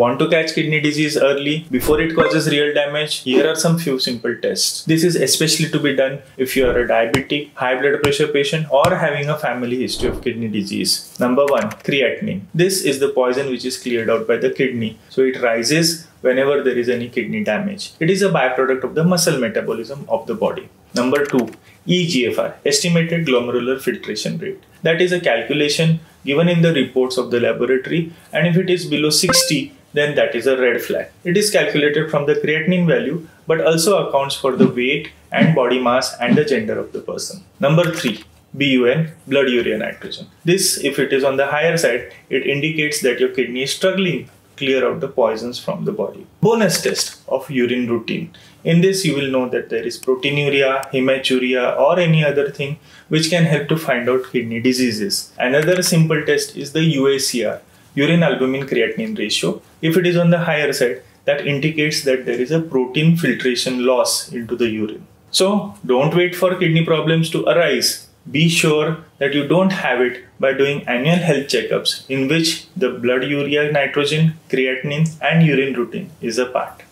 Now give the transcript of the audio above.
Want to catch kidney disease early before it causes real damage? Here are some few simple tests. This is especially to be done if you are a diabetic, high blood pressure patient or having a family history of kidney disease. Number 1. Creatinine. This is the poison which is cleared out by the kidney. So it rises whenever there is any kidney damage. It is a byproduct of the muscle metabolism of the body. Number 2. EGFR, estimated glomerular filtration rate. That is a calculation given in the reports of the laboratory and if it is below 60 then that is a red flag. It is calculated from the creatinine value but also accounts for the weight and body mass and the gender of the person. Number 3. BUN, blood urea nitrogen. This, if it is on the higher side, it indicates that your kidney is struggling to clear out the poisons from the body. Bonus test of urine routine. In this, you will know that there is proteinuria, hematuria, or any other thing which can help to find out kidney diseases. Another simple test is the UACR, urine albumin creatinine ratio. If it is on the higher side, that indicates that there is a protein filtration loss into the urine. So, don't wait for kidney problems to arise. Be sure that you don't have it by doing annual health checkups in which the blood urea nitrogen, creatinine, and urine routine is a part.